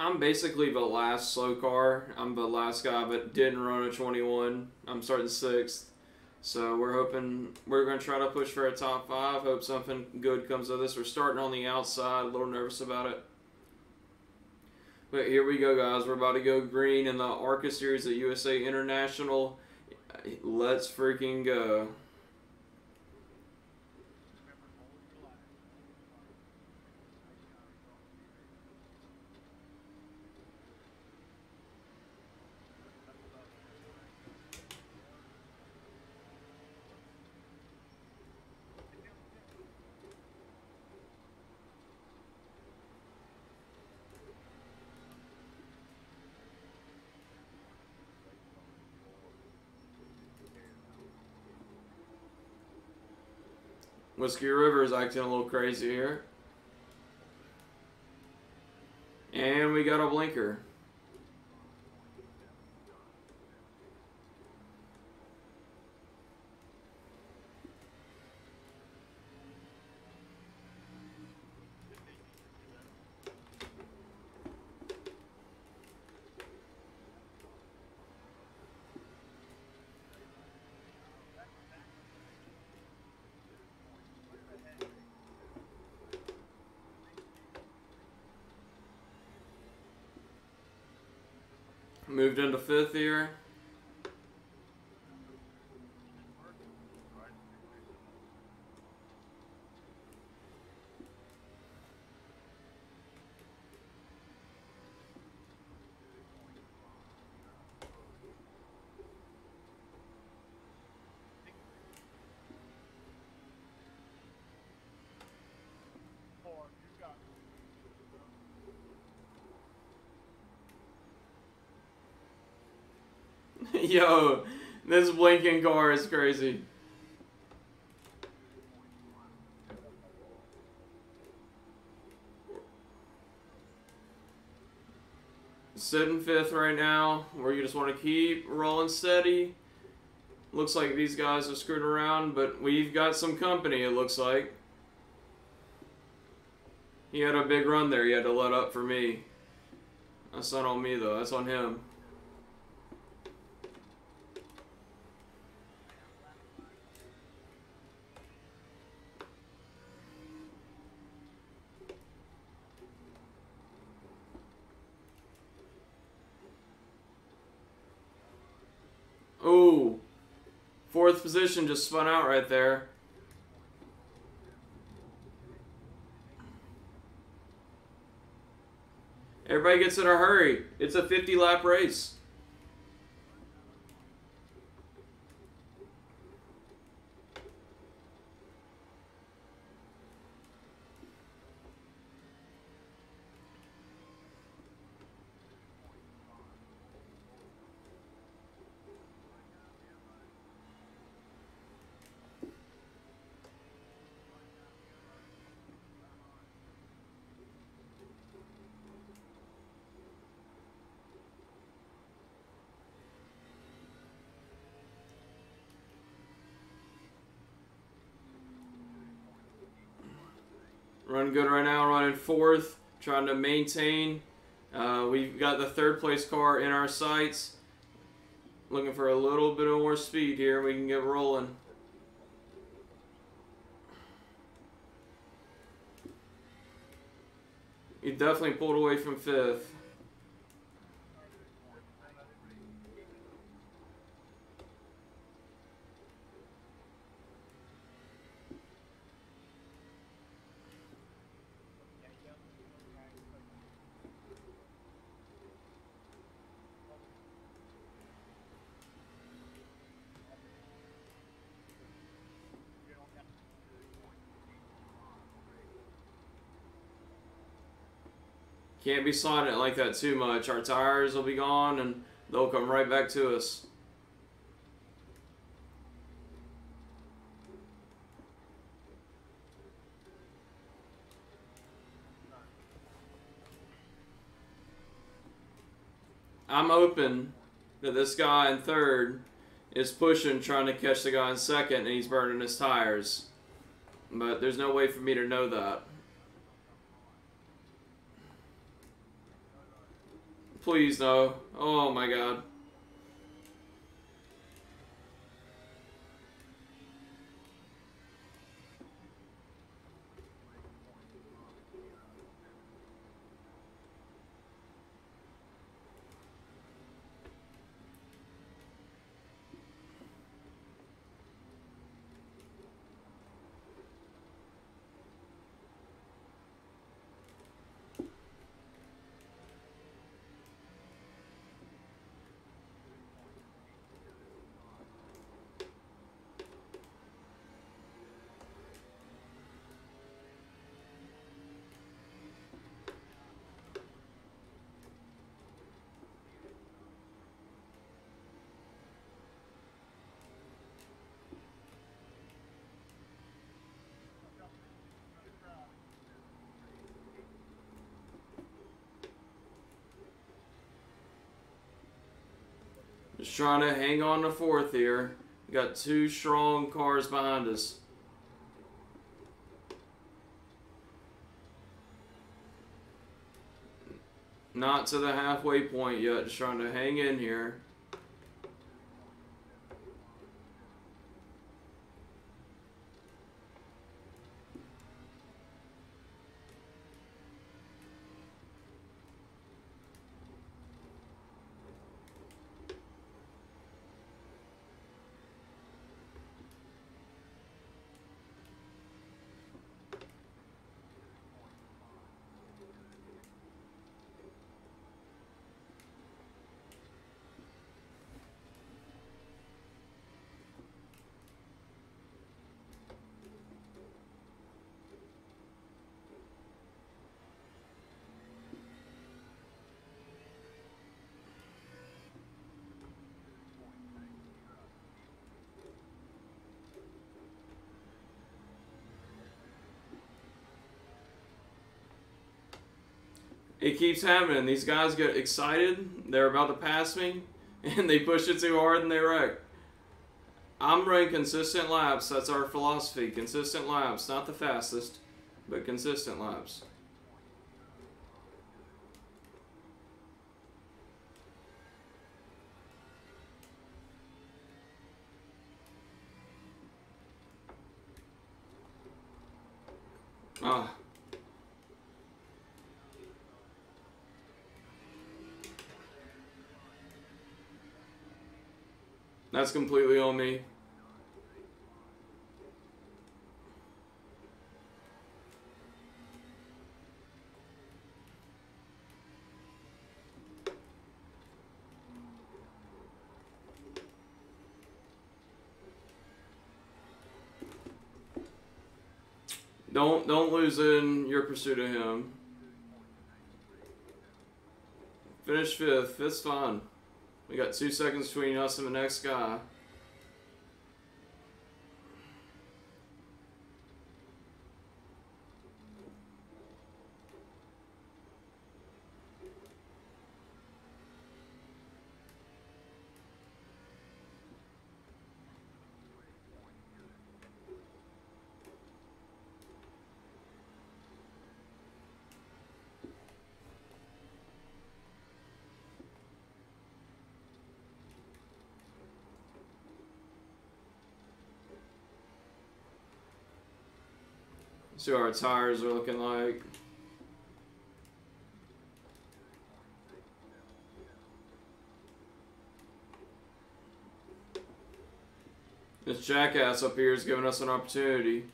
I'm basically the last slow car. I'm the last guy that didn't run a 21. I'm starting sixth. So we're hoping we're going to try to push for a top five. Hope something good comes of this. We're starting on the outside. A little nervous about it. But here we go, guys. We're about to go green in the ARCA series at USA International. Let's freaking go. Whiskey River is acting a little crazy here. And we got a blinker. Moved into fifth here. Yo, this blinking car is crazy. Sitting fifth right now, where you just want to keep rolling steady. Looks like these guys are screwing around, but we've got some company, it looks like. He had a big run there, he had to let up for me. That's not on me, though. That's on him. Fourth position just spun out right there. Everybody gets in a hurry. It's a 50 lap race. Running good right now, running fourth, trying to maintain. Uh, we've got the third place car in our sights. Looking for a little bit more speed here. We can get rolling. He definitely pulled away from fifth. Can't be sliding it like that too much. Our tires will be gone and they'll come right back to us. I'm open that this guy in third is pushing, trying to catch the guy in second, and he's burning his tires. But there's no way for me to know that. Please no. Oh my god. Just trying to hang on to fourth here. We got two strong cars behind us. Not to the halfway point yet. Just trying to hang in here. It keeps happening. These guys get excited. They're about to pass me, and they push it too hard and they wreck. I'm running consistent laps. That's our philosophy. Consistent laps. Not the fastest, but consistent laps. Ah. That's completely on me. Don't don't lose in your pursuit of him. Finish fifth. Fifth's fine. We got two seconds between us and the next guy. See what our tires are looking like. This jackass up here is giving us an opportunity.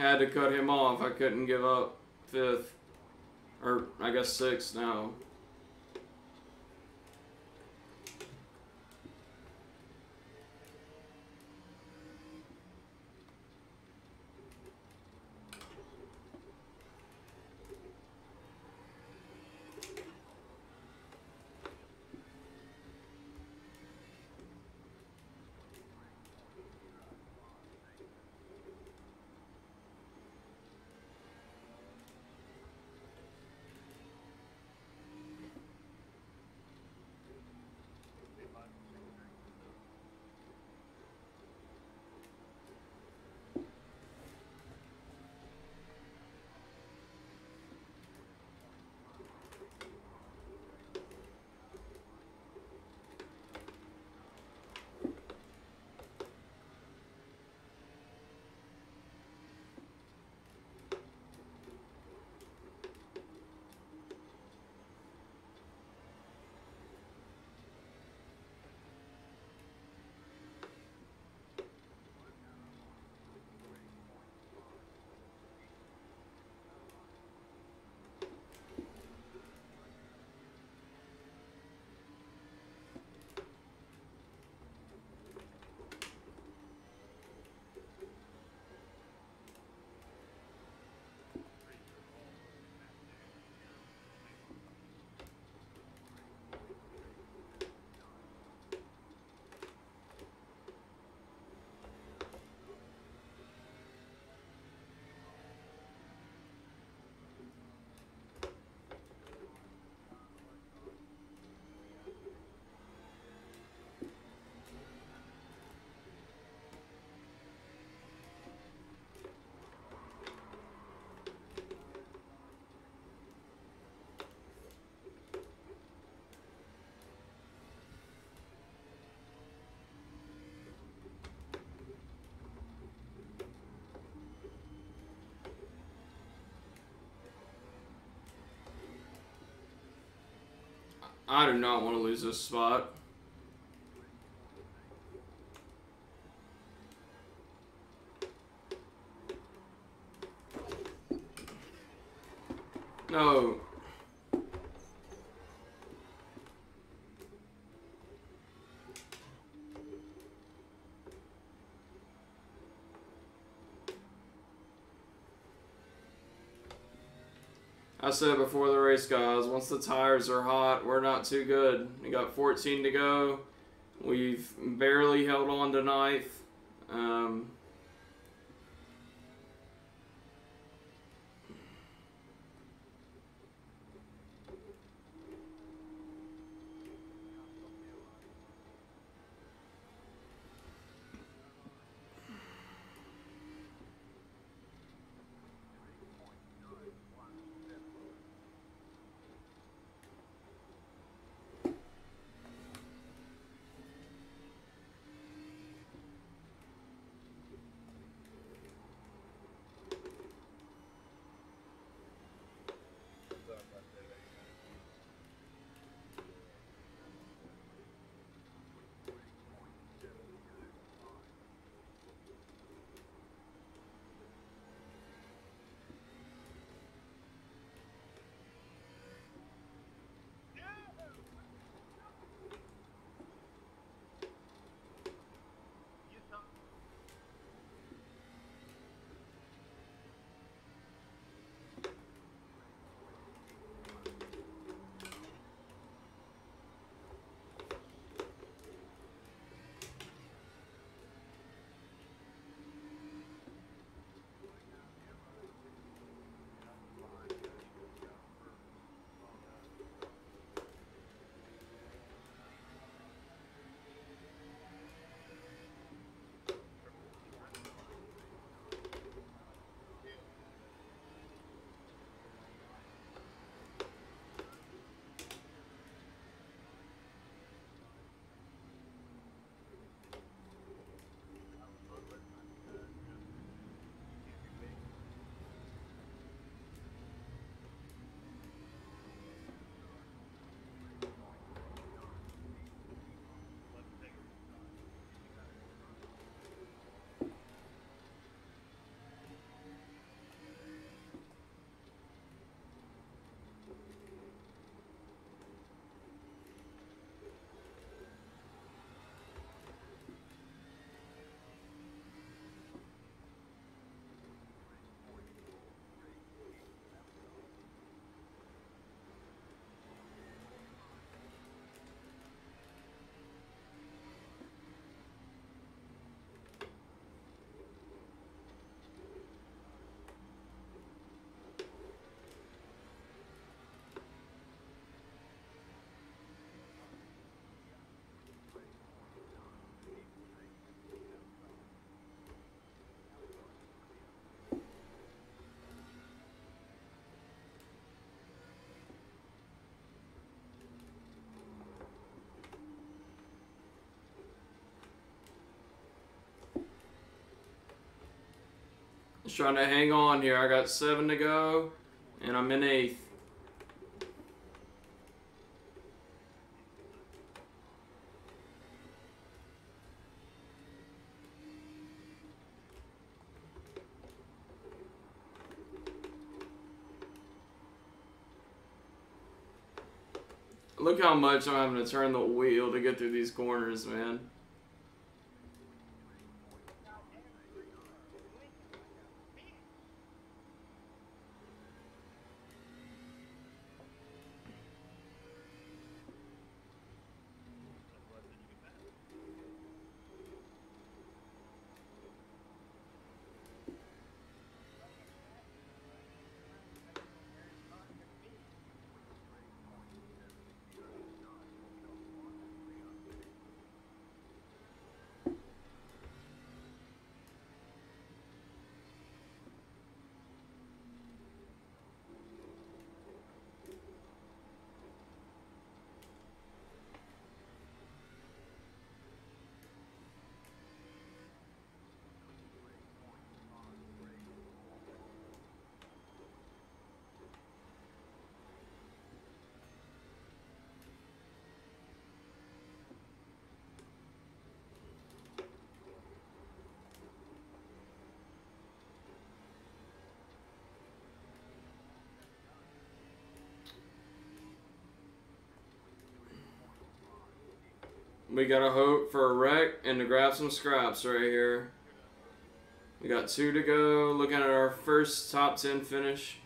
Had to cut him off. I couldn't give up fifth, or I guess sixth now. I do not want to lose this spot. No. I said before the race, guys, once the tires are hot, we're not too good. We got 14 to go. We've barely held on to ninth. Um, trying to hang on here. I got seven to go, and I'm in eighth. Look how much I'm having to turn the wheel to get through these corners, man. We got a hope for a wreck and to grab some scraps right here. We got two to go. Looking at our first top 10 finish.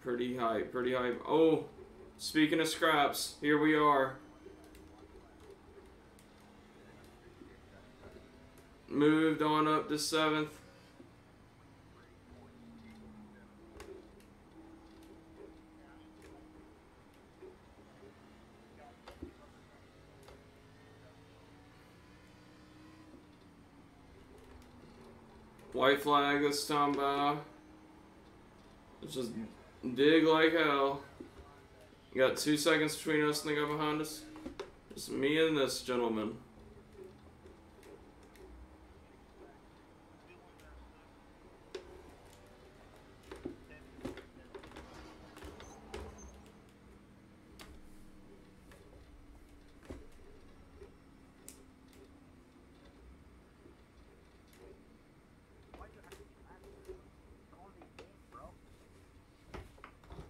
Pretty hype, pretty hype. Oh, speaking of scraps, here we are. Moved on up to seventh. White flag this time by. Let's just dig like hell. You got two seconds between us and the guy behind us. Just me and this gentleman.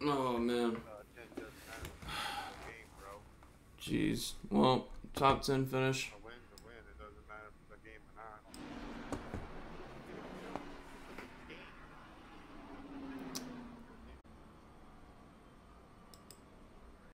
Oh man. Jeez. Well, top 10 finish.